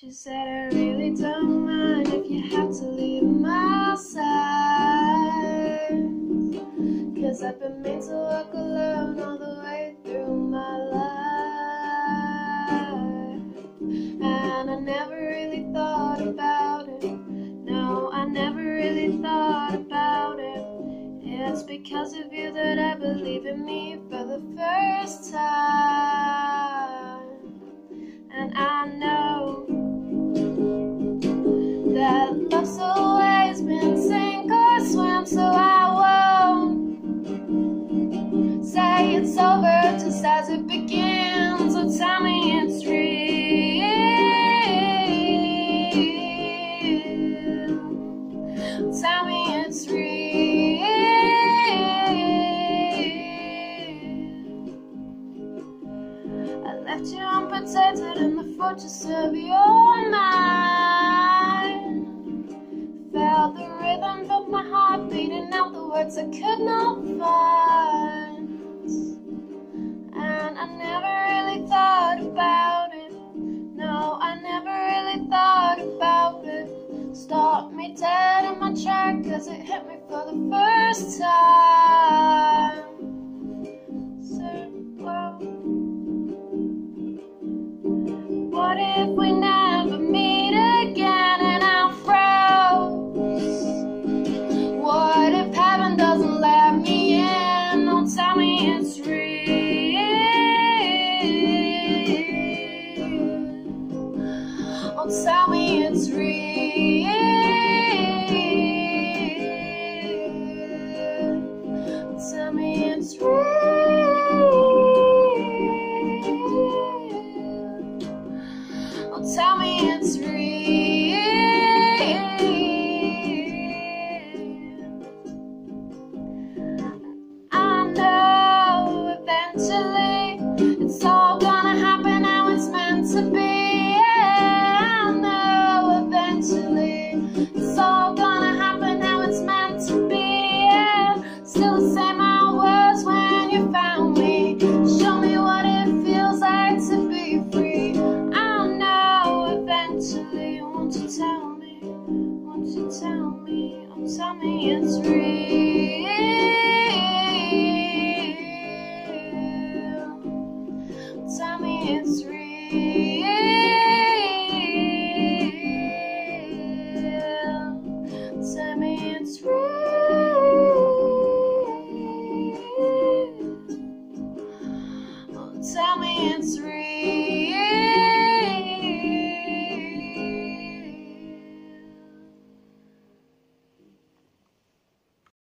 She said, I really don't mind if you have to leave my side. Cause I've been made to walk alone all the way through my life. And I never really thought about it. No, I never really thought about it. It's because of you that I believe in me for the first time. I left you unprotected in the fortress of your mind. Felt the rhythm, felt my heart beating out the words I could not find. And I never really thought about it. No, I never really thought about it. Stopped me dead in my track, cause it hit me for the first time. If we never meet again and I'm froze? What if heaven doesn't let me in? Don't tell me it's real. Oh, tell me it's real. to be, and I know eventually it's all gonna happen how it's meant to be. Still the same I was when you found me. Show me what it feels like to be free. I know eventually. Won't you tell me? Won't you tell me? Oh, tell me it's real. Tell me it's real. set me straight. Oh, tell me it's real.